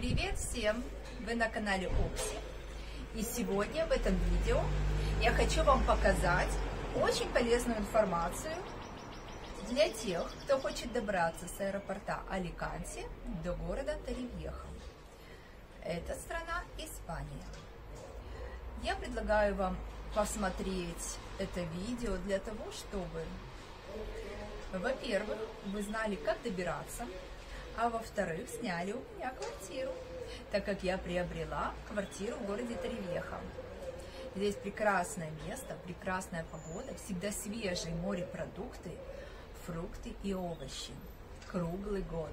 Привет всем! Вы на канале Окси. И сегодня в этом видео я хочу вам показать очень полезную информацию для тех, кто хочет добраться с аэропорта Аликанте до города Торивьеха. Это страна Испания. Я предлагаю вам посмотреть это видео для того, чтобы, во-первых, вы знали, как добираться, а во-вторых, сняли у меня квартиру, так как я приобрела квартиру в городе Торивьеха. Здесь прекрасное место, прекрасная погода, всегда свежие морепродукты, фрукты и овощи. Круглый год.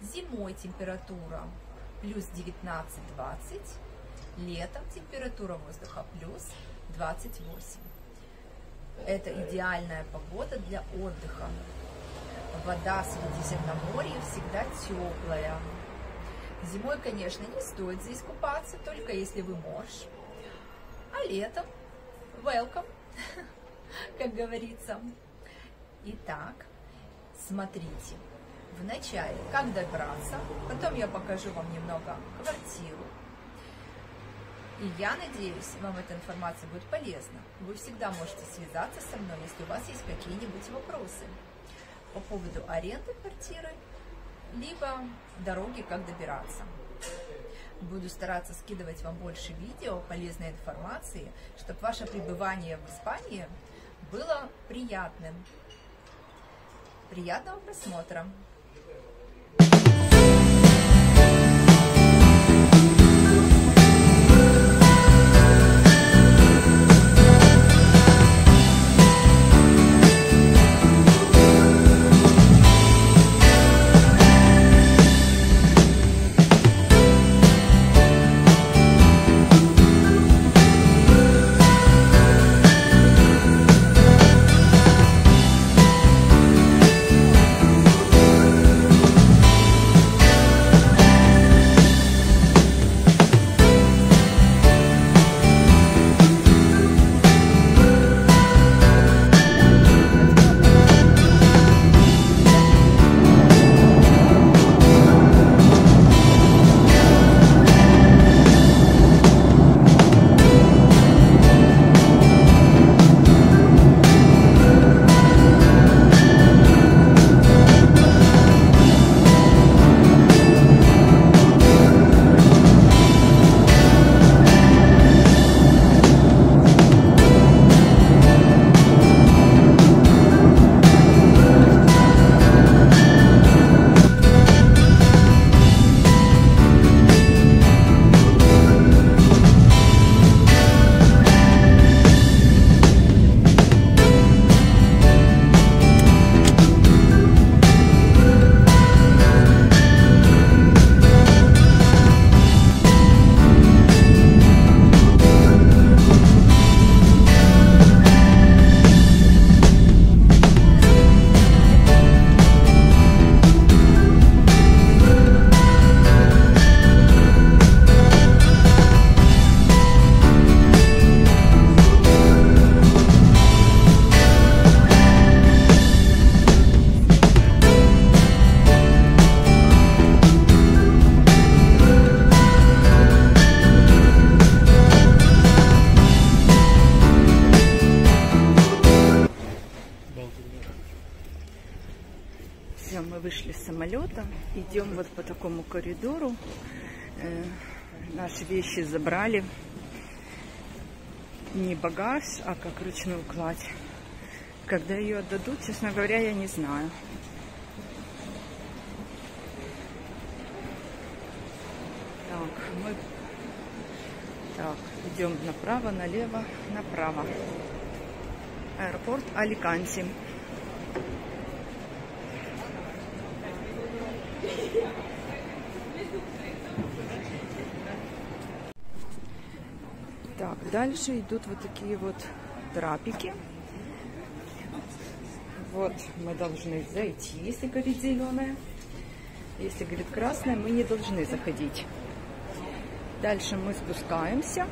Зимой температура плюс 19-20, летом температура воздуха плюс 28. Это идеальная погода для отдыха. Вода Средиземноморья всегда теплая. Зимой, конечно, не стоит здесь купаться, только если вы морж. А летом welcome, как говорится. Итак, смотрите. Вначале, как добраться, потом я покажу вам немного квартиру. И я надеюсь, вам эта информация будет полезна. Вы всегда можете связаться со мной, если у вас есть какие-нибудь вопросы по поводу аренды квартиры, либо дороги, как добираться. Буду стараться скидывать вам больше видео, полезной информации, чтобы ваше пребывание в Испании было приятным. Приятного просмотра! Самолета, идем вот по такому коридору. Э, наши вещи забрали. Не багаж, а как ручную кладь. Когда ее отдадут, честно говоря, я не знаю. Так, мы так, идем направо, налево, направо. Аэропорт Аликанти. Так, дальше идут вот такие вот трапики. Вот мы должны зайти, если горит зеленая. Если горит красная, мы не должны заходить. Дальше мы спускаемся.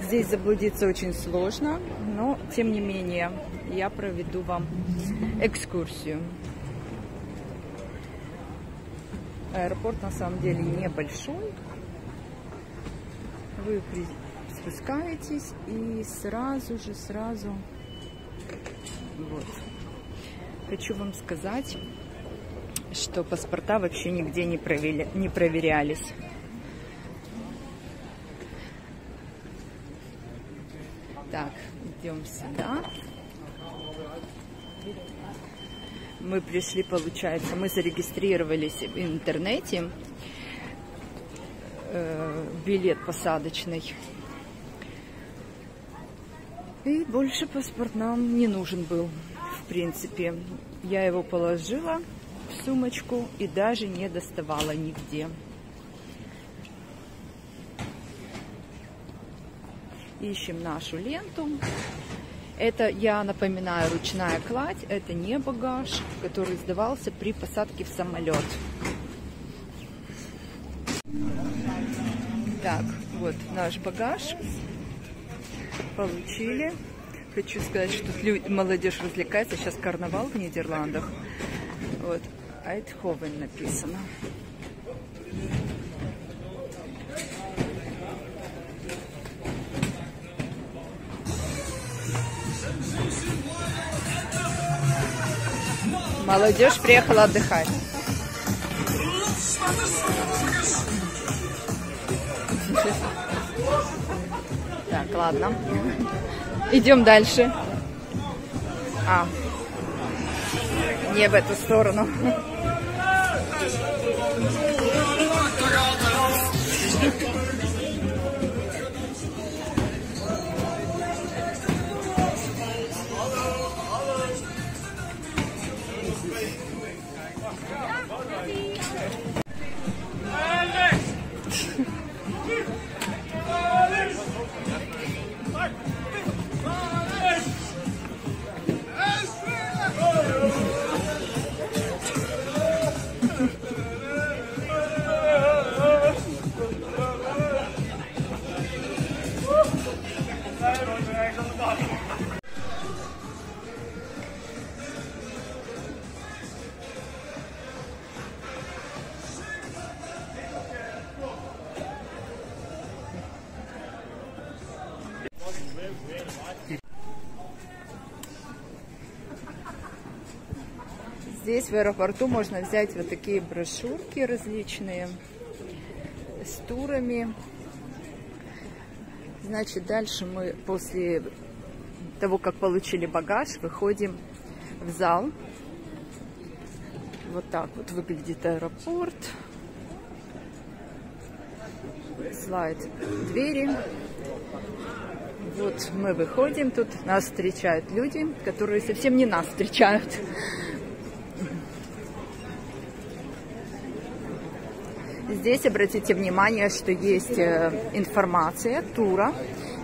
Здесь заблудиться очень сложно, но тем не менее я проведу вам экскурсию. Аэропорт на самом деле небольшой. Вы спускаетесь и сразу же, сразу вот. Хочу вам сказать, что паспорта вообще нигде не, провели, не проверялись. Так, идем сюда. Мы пришли, получается, мы зарегистрировались в интернете. Э, билет посадочный. И больше паспорт нам не нужен был, в принципе. Я его положила в сумочку и даже не доставала нигде. Ищем нашу ленту. Это, я напоминаю, ручная кладь, это не багаж, который сдавался при посадке в самолет. Так, вот наш багаж получили. Хочу сказать, что тут молодежь развлекается. Сейчас карнавал в Нидерландах. Вот, Айтховен написано. Молодежь приехала отдыхать. Так, ладно. Идем дальше. А, не в эту сторону. Здесь в аэропорту можно взять вот такие брошюрки различные с турами. Значит, дальше мы после того, как получили багаж, выходим в зал. Вот так вот выглядит аэропорт. Слайд двери. Вот мы выходим, тут нас встречают люди, которые совсем не нас встречают. Здесь обратите внимание, что есть э, информация тура.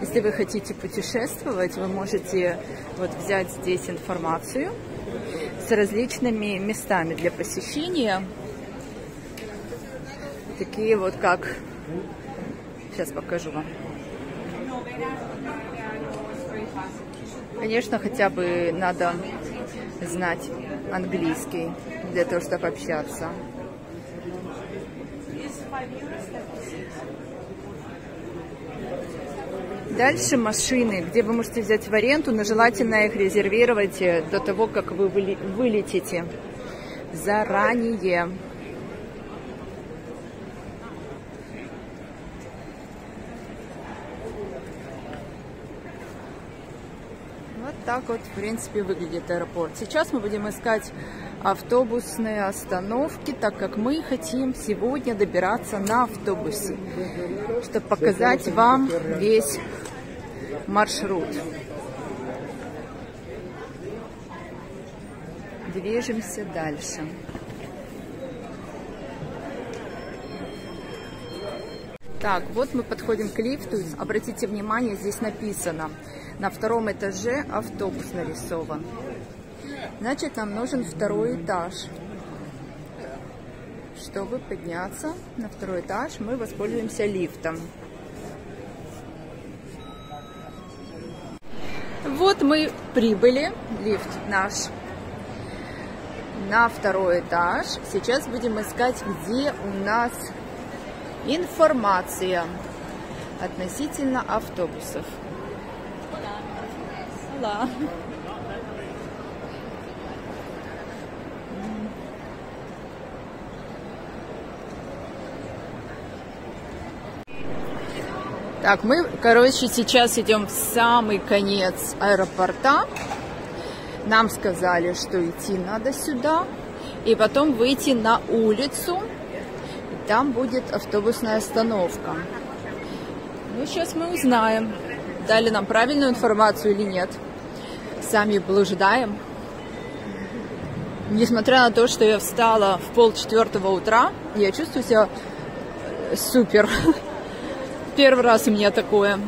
Если вы хотите путешествовать, вы можете вот взять здесь информацию с различными местами для посещения. Такие вот как... Сейчас покажу вам. Конечно, хотя бы надо знать английский для того, чтобы общаться. Дальше машины, где вы можете взять в аренду, но желательно их резервировать э, до того, как вы вылетите заранее. Вот так вот, в принципе, выглядит аэропорт. Сейчас мы будем искать автобусные остановки, так как мы хотим сегодня добираться на автобусе, чтобы показать вам весь маршрут. Движемся дальше. Так, вот мы подходим к лифту. Обратите внимание, здесь написано, на втором этаже автобус нарисован. Значит, нам нужен второй этаж. Чтобы подняться на второй этаж, мы воспользуемся лифтом. Вот мы прибыли, лифт наш на второй этаж. Сейчас будем искать, где у нас информация относительно автобусов. Hola. Так, мы, короче, сейчас идем в самый конец аэропорта. Нам сказали, что идти надо сюда. И потом выйти на улицу. Там будет автобусная остановка. Ну, сейчас мы узнаем, дали нам правильную информацию или нет. Сами блуждаем. Несмотря на то, что я встала в пол четвертого утра, я чувствую себя супер. Первый раз у меня такое.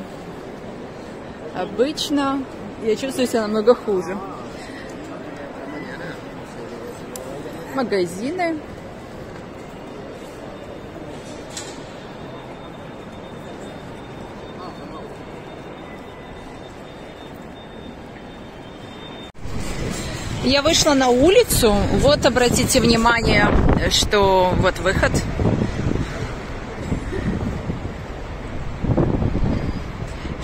Обычно я чувствую себя намного хуже. Магазины. Я вышла на улицу. Вот обратите внимание, что вот выход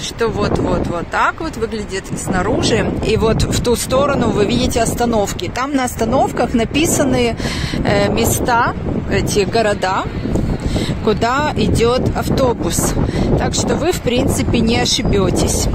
что вот-вот-вот так вот выглядит снаружи. И вот в ту сторону вы видите остановки. Там на остановках написаны э, места, эти города, куда идет автобус. Так что вы, в принципе, не ошибетесь.